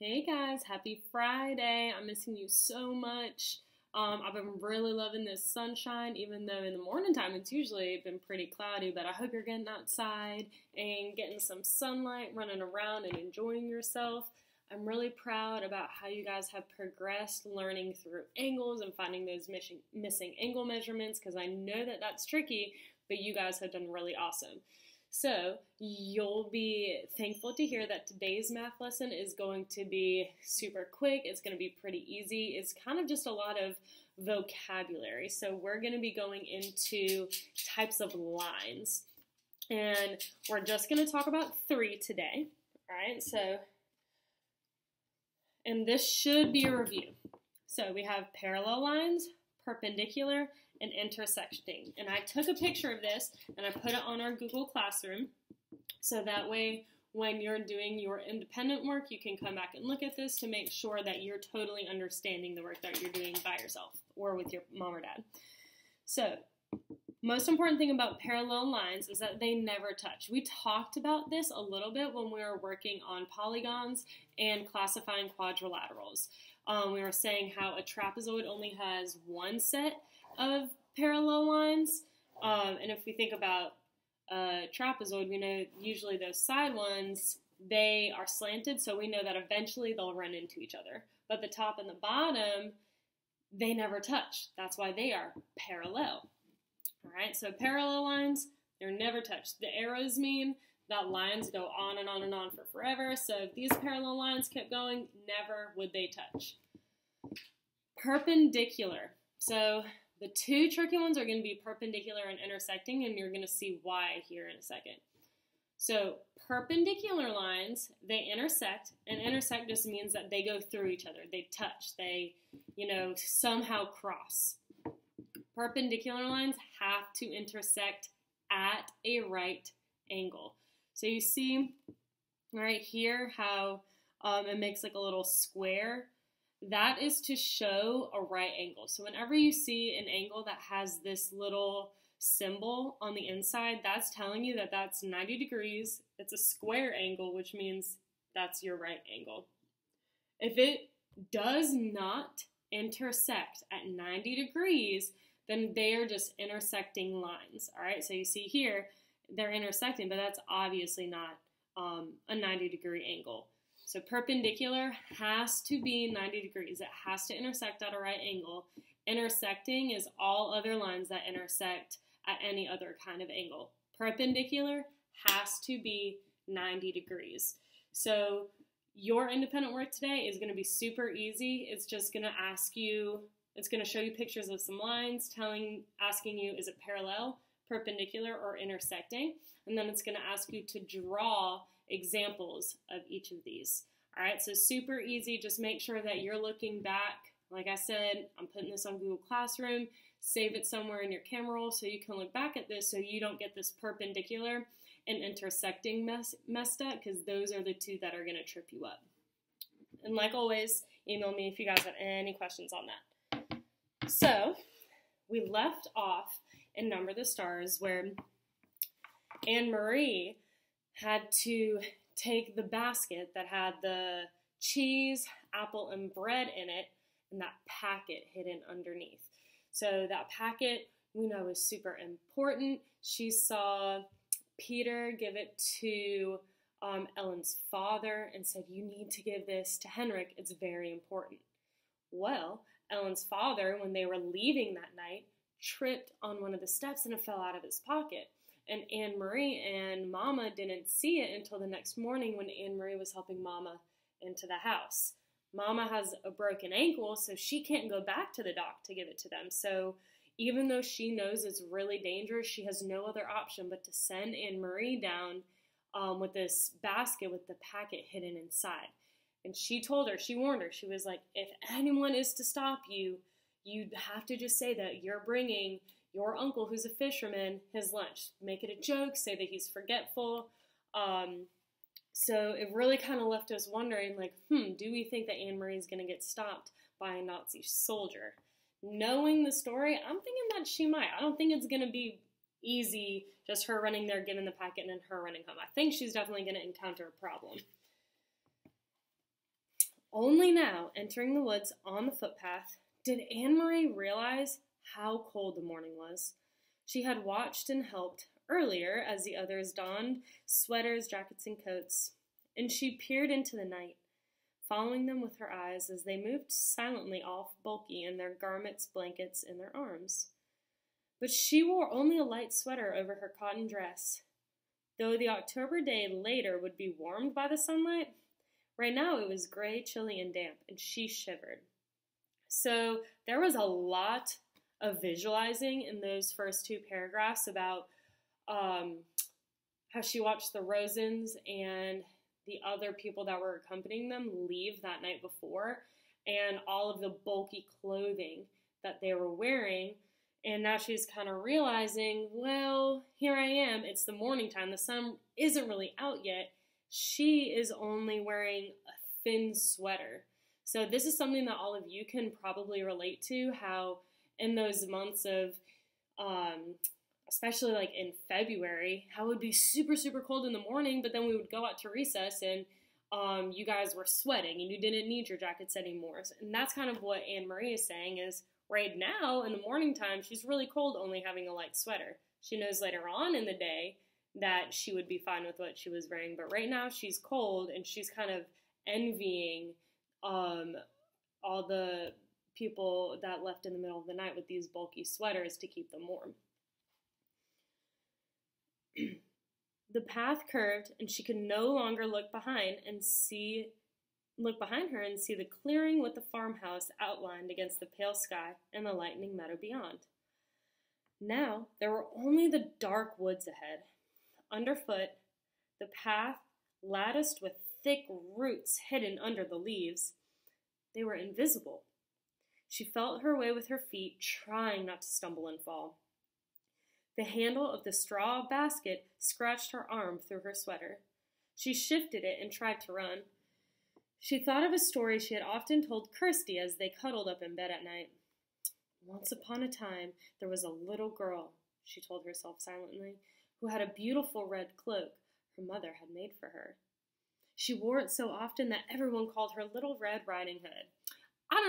Hey guys, happy Friday. I'm missing you so much. Um, I've been really loving this sunshine, even though in the morning time it's usually been pretty cloudy. But I hope you're getting outside and getting some sunlight, running around and enjoying yourself. I'm really proud about how you guys have progressed learning through angles and finding those missing, missing angle measurements because I know that that's tricky, but you guys have done really awesome. So, you'll be thankful to hear that today's math lesson is going to be super quick. It's going to be pretty easy. It's kind of just a lot of vocabulary. So, we're going to be going into types of lines. And we're just going to talk about three today. All right, so, and this should be a review. So, we have parallel lines, perpendicular, and intersecting. And I took a picture of this and I put it on our Google Classroom so that way when you're doing your independent work, you can come back and look at this to make sure that you're totally understanding the work that you're doing by yourself or with your mom or dad. So, most important thing about parallel lines is that they never touch. We talked about this a little bit when we were working on polygons and classifying quadrilaterals. Um, we were saying how a trapezoid only has one set of parallel lines. Um, and if we think about a trapezoid, we know usually those side ones, they are slanted, so we know that eventually they'll run into each other. But the top and the bottom, they never touch. That's why they are parallel. All right, so parallel lines, they're never touched. The arrows mean that lines go on and on and on for forever. So if these parallel lines kept going, never would they touch. Perpendicular. So the two tricky ones are going to be perpendicular and intersecting, and you're going to see why here in a second. So perpendicular lines, they intersect, and intersect just means that they go through each other. They touch. They, you know, somehow cross. Perpendicular lines have to intersect at a right angle. So you see right here how um, it makes like a little square that is to show a right angle. So whenever you see an angle that has this little symbol on the inside, that's telling you that that's 90 degrees. It's a square angle, which means that's your right angle. If it does not intersect at 90 degrees, then they are just intersecting lines. All right, so you see here, they're intersecting, but that's obviously not um, a 90 degree angle. So perpendicular has to be 90 degrees. It has to intersect at a right angle. Intersecting is all other lines that intersect at any other kind of angle. Perpendicular has to be 90 degrees. So your independent work today is going to be super easy. It's just going to ask you, it's going to show you pictures of some lines, telling, asking you, is it parallel, perpendicular, or intersecting? And then it's going to ask you to draw examples of each of these. All right, so super easy. Just make sure that you're looking back. Like I said, I'm putting this on Google Classroom. Save it somewhere in your camera roll so you can look back at this so you don't get this perpendicular and intersecting mess, messed up because those are the two that are going to trip you up. And like always, email me if you guys have any questions on that. So, we left off in Number the Stars where Anne Marie had to take the basket that had the cheese, apple, and bread in it, and that packet hidden underneath. So that packet we know is super important. She saw Peter give it to um, Ellen's father and said, You need to give this to Henrik. It's very important. Well, Ellen's father, when they were leaving that night, tripped on one of the steps and it fell out of his pocket. And Anne Marie and Mama didn't see it until the next morning when Anne Marie was helping Mama into the house. Mama has a broken ankle, so she can't go back to the dock to give it to them. So even though she knows it's really dangerous, she has no other option but to send Anne Marie down um, with this basket with the packet hidden inside. And she told her, she warned her, she was like, if anyone is to stop you, you have to just say that you're bringing your uncle, who's a fisherman, his lunch. Make it a joke, say that he's forgetful. Um, so it really kind of left us wondering, like, hmm, do we think that Anne Marie is going to get stopped by a Nazi soldier? Knowing the story, I'm thinking that she might. I don't think it's going to be easy, just her running there, giving the packet, and then her running home. I think she's definitely going to encounter a problem. Only now, entering the woods on the footpath, did Anne Marie realize how cold the morning was. She had watched and helped earlier as the others donned sweaters, jackets, and coats, and she peered into the night, following them with her eyes as they moved silently off bulky in their garments, blankets, and their arms. But she wore only a light sweater over her cotton dress. Though the October day later would be warmed by the sunlight, right now it was gray, chilly, and damp, and she shivered. So there was a lot of visualizing in those first two paragraphs about um, how she watched the Rosens and the other people that were accompanying them leave that night before, and all of the bulky clothing that they were wearing. And now she's kind of realizing, well, here I am. It's the morning time. The sun isn't really out yet. She is only wearing a thin sweater. So, this is something that all of you can probably relate to how in those months of, um, especially like in February, how it would be super, super cold in the morning, but then we would go out to recess and um, you guys were sweating and you didn't need your jackets anymore. And that's kind of what Anne Marie is saying is right now in the morning time, she's really cold only having a light sweater. She knows later on in the day that she would be fine with what she was wearing, but right now she's cold and she's kind of envying um, all the people that left in the middle of the night with these bulky sweaters to keep them warm. the path curved, and she could no longer look behind and see look behind her and see the clearing with the farmhouse outlined against the pale sky and the lightning meadow beyond. Now there were only the dark woods ahead. Underfoot, the path latticed with thick roots hidden under the leaves. They were invisible. She felt her way with her feet, trying not to stumble and fall. The handle of the straw basket scratched her arm through her sweater. She shifted it and tried to run. She thought of a story she had often told Kirsti as they cuddled up in bed at night. Once upon a time, there was a little girl, she told herself silently, who had a beautiful red cloak her mother had made for her. She wore it so often that everyone called her Little Red Riding Hood.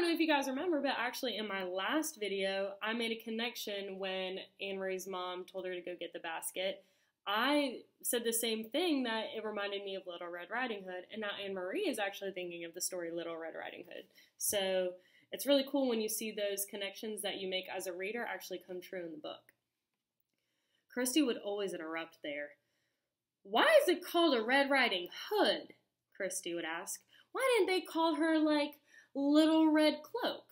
Know if you guys remember, but actually in my last video, I made a connection when Anne Marie's mom told her to go get the basket. I said the same thing that it reminded me of Little Red Riding Hood, and now Anne Marie is actually thinking of the story Little Red Riding Hood. So it's really cool when you see those connections that you make as a reader actually come true in the book. Kirsti would always interrupt there. Why is it called a Red Riding Hood? Kirsti would ask. Why didn't they call her like little red cloak?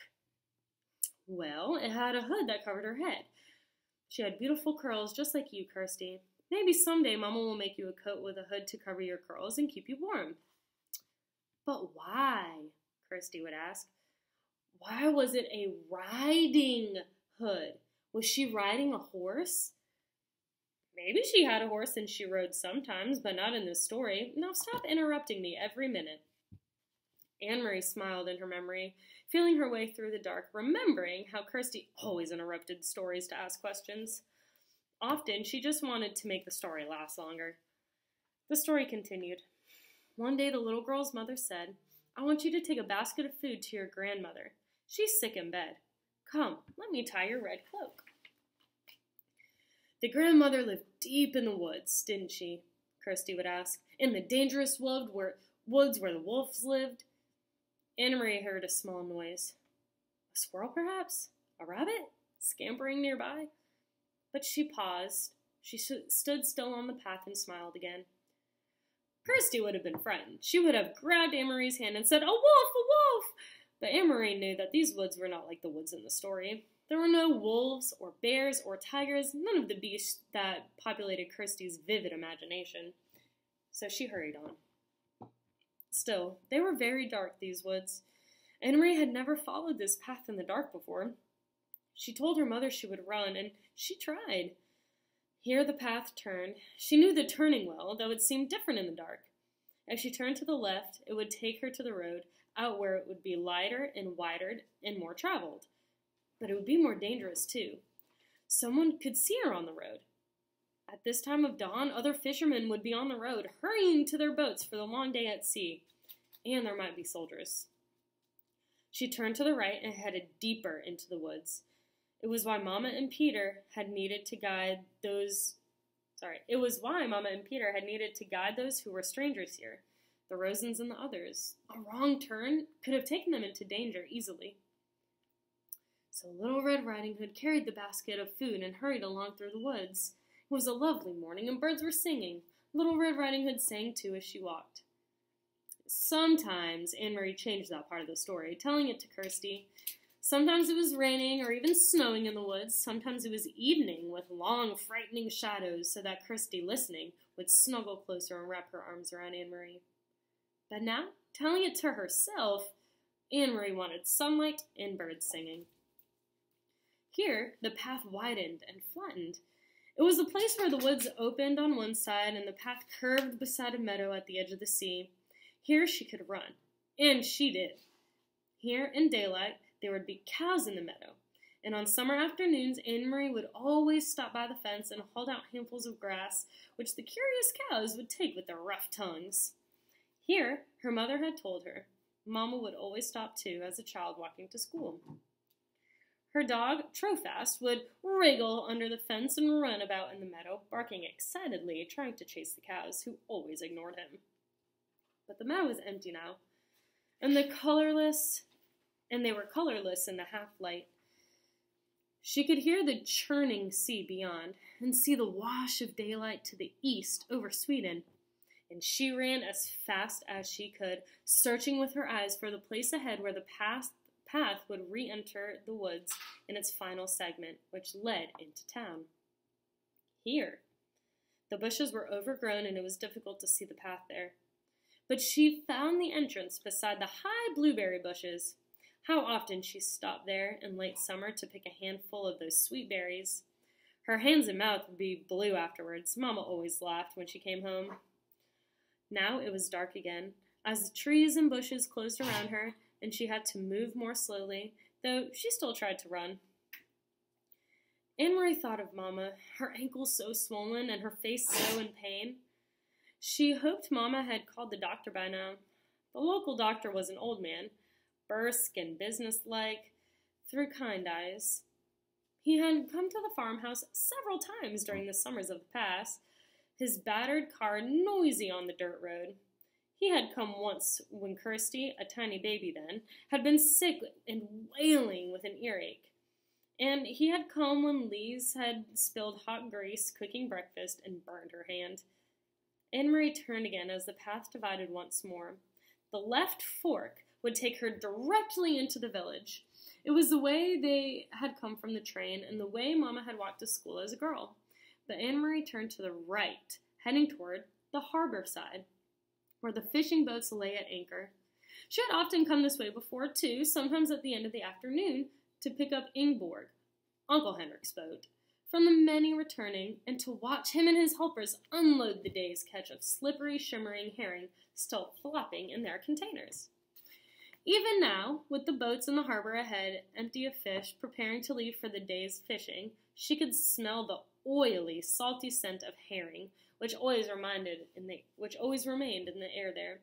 Well, it had a hood that covered her head. She had beautiful curls just like you, Kirsti. Maybe someday Mama will make you a coat with a hood to cover your curls and keep you warm. But why? Kirsti would ask. Why was it a riding hood? Was she riding a horse? Maybe she had a horse and she rode sometimes, but not in this story. Now stop interrupting me every minute. Anne Marie smiled in her memory, feeling her way through the dark, remembering how Kirsti always interrupted stories to ask questions. Often, she just wanted to make the story last longer. The story continued. One day, the little girl's mother said, I want you to take a basket of food to your grandmother. She's sick in bed. Come, let me tie your red cloak. The grandmother lived deep in the woods, didn't she? Kirsti would ask. In the dangerous wood where, woods where the wolves lived? Anne Marie heard a small noise. A squirrel, perhaps? A rabbit? Scampering nearby? But she paused. She stood still on the path and smiled again. Kirsti would have been frightened. She would have grabbed Anne Marie's hand and said, A wolf, a wolf! But Anne Marie knew that these woods were not like the woods in the story. There were no wolves or bears or tigers, none of the beasts that populated Kirsti's vivid imagination. So she hurried on. Still, they were very dark, these woods. Anne Marie had never followed this path in the dark before. She told her mother she would run, and she tried. Here the path turned. She knew the turning well, though it seemed different in the dark. As she turned to the left, it would take her to the road, out where it would be lighter and wider and more traveled. But it would be more dangerous, too. Someone could see her on the road. At this time of dawn, other fishermen would be on the road, hurrying to their boats for the long day at sea. And there might be soldiers. She turned to the right and headed deeper into the woods. It was why Mama and Peter had needed to guide those. Sorry, it was why Mama and Peter had needed to guide those who were strangers here, the Rosens and the others. A wrong turn could have taken them into danger easily. So Little Red Riding Hood carried the basket of food and hurried along through the woods. It was a lovely morning, and birds were singing. Little Red Riding Hood sang too as she walked. Sometimes Anne Marie changed that part of the story, telling it to Kirsti. Sometimes it was raining or even snowing in the woods. Sometimes it was evening with long, frightening shadows, so that Kirsti, listening, would snuggle closer and wrap her arms around Anne Marie. But now, telling it to herself, Anne Marie wanted sunlight and birds singing. Here, the path widened and flattened. It was a place where the woods opened on one side and the path curved beside a meadow at the edge of the sea. Here she could run, and she did. Here, in daylight, there would be cows in the meadow, and on summer afternoons, Anne Marie would always stop by the fence and hold out handfuls of grass, which the curious cows would take with their rough tongues. Here, her mother had told her, Mamma would always stop too as a child walking to school. Her dog, Trofast, would wriggle under the fence and run about in the meadow, barking excitedly, trying to chase the cows, who always ignored him. But the meadow was empty now, and the colorless and they were colorless in the half light. She could hear the churning sea beyond, and see the wash of daylight to the east over Sweden. And she ran as fast as she could, searching with her eyes for the place ahead where the path, path would re enter the woods in its final segment, which led into town. Here, the bushes were overgrown and it was difficult to see the path there. But she found the entrance beside the high blueberry bushes. How often she stopped there in late summer to pick a handful of those sweet berries. Her hands and mouth would be blue afterwards. Mamma always laughed when she came home. Now it was dark again, as the trees and bushes closed around her, and she had to move more slowly, though she still tried to run. Anne Marie thought of Mamma, her ankles so swollen and her face so in pain. She hoped Mamma had called the doctor by now. The local doctor was an old man, brusque and businesslike, through kind eyes. He had come to the farmhouse several times during the summers of the past, his battered car noisy on the dirt road. He had come once when Kirsti, a tiny baby then, had been sick and wailing with an earache. And he had come when Lise had spilled hot grease cooking breakfast and burned her hand. Anne Marie turned again as the path divided once more. The left fork would take her directly into the village. It was the way they had come from the train and the way Mamma had walked to school as a girl. But Anne Marie turned to the right, heading toward the harbor side, where the fishing boats lay at anchor. She had often come this way before, too, sometimes at the end of the afternoon, to pick up Ingeborg, Uncle Henrik's boat, from the many returning, and to watch him and his helpers unload the day's catch of slippery, shimmering herring still flopping in their containers. Even now, with the boats in the harbor ahead, empty of fish, preparing to leave for the day's fishing, she could smell the oily, salty scent of herring, which always reminded in the which always remained in the air there.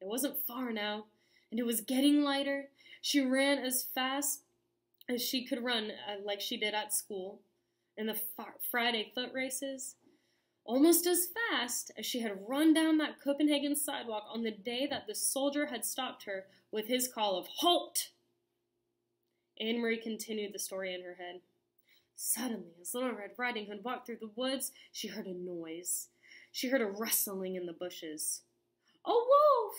It wasn't far now, and it was getting lighter. She ran as fast as she could run, uh, like she did at school, in the Friday foot races almost as fast as she had run down that Copenhagen sidewalk on the day that the soldier had stopped her with his call of Halt! Anne Marie continued the story in her head. Suddenly, as Little Red Riding Hood walked through the woods, she heard a noise. She heard a rustling in the bushes. A wolf!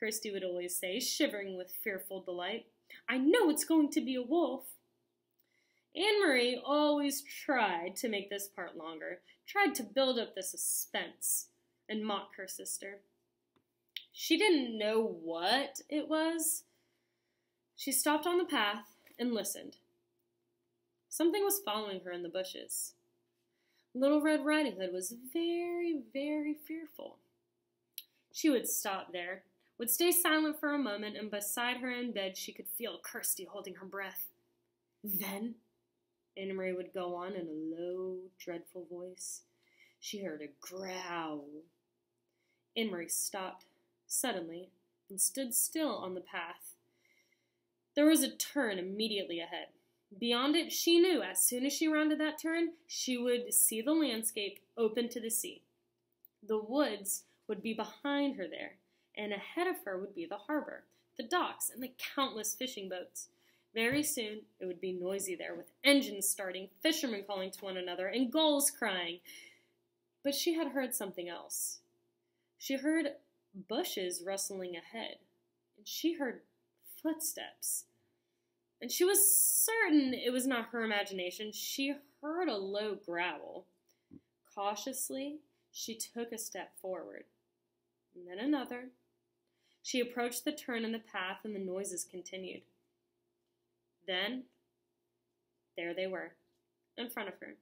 Kirsti would always say, shivering with fearful delight. I know it's going to be a wolf. Anne Marie always tried to make this part longer, tried to build up the suspense and mock her sister. She didn't know what it was. She stopped on the path and listened. Something was following her in the bushes. Little Red Riding Hood was very, very fearful. She would stop there, would stay silent for a moment, and beside her in bed she could feel Kirsti holding her breath. Then Marie would go on in a low, dreadful voice. She heard a growl. Anne stopped suddenly and stood still on the path. There was a turn immediately ahead. Beyond it, she knew as soon as she rounded that turn, she would see the landscape open to the sea. The woods would be behind her there, and ahead of her would be the harbor, the docks, and the countless fishing boats. Very soon it would be noisy there, with engines starting, fishermen calling to one another, and gulls crying. But she had heard something else. She heard bushes rustling ahead, and she heard footsteps. And she was certain it was not her imagination. She heard a low growl. Cautiously, she took a step forward, and then another. She approached the turn in the path, and the noises continued. Then, there they were, in front of her.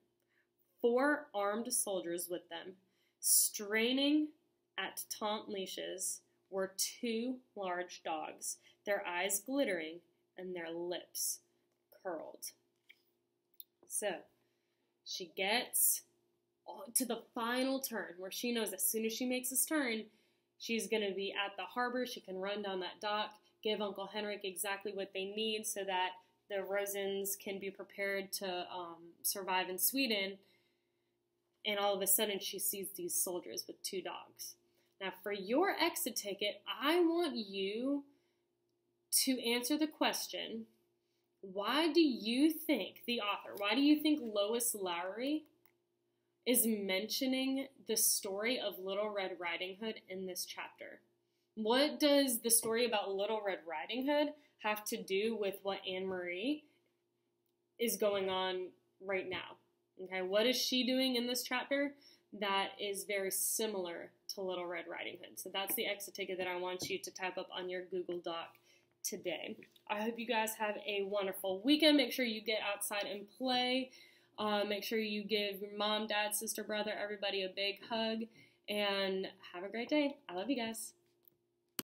Four armed soldiers with them, straining at taut leashes, were two large dogs, their eyes glittering and their lips curled. So, she gets to the final turn where she knows as soon as she makes this turn, she's going to be at the harbor. She can run down that dock, give Uncle Henrik exactly what they need so that the Rosens can be prepared to um, survive in Sweden. And all of a sudden, she sees these soldiers with two dogs. Now, for your exit ticket, I want you to answer the question why do you think the author, why do you think Lois Lowry is mentioning the story of Little Red Riding Hood in this chapter? What does the story about Little Red Riding Hood have to do with what Anne Marie is going on right now? Okay, what is she doing in this chapter that is very similar to Little Red Riding Hood? So that's the exit ticket that I want you to type up on your Google Doc today. I hope you guys have a wonderful weekend. Make sure you get outside and play. Uh, make sure you give your mom, dad, sister, brother, everybody a big hug. And have a great day. I love you guys.